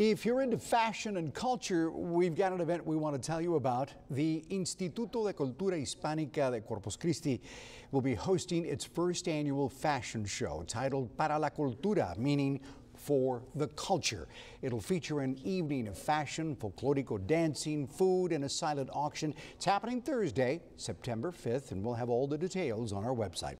If you're into fashion and culture, we've got an event we want to tell you about. The Instituto de Cultura Hispánica de Corpus Christi will be hosting its first annual fashion show titled Para la Cultura, meaning for the culture. It'll feature an evening of fashion, folklorico dancing, food, and a silent auction. It's happening Thursday, September 5th, and we'll have all the details on our website.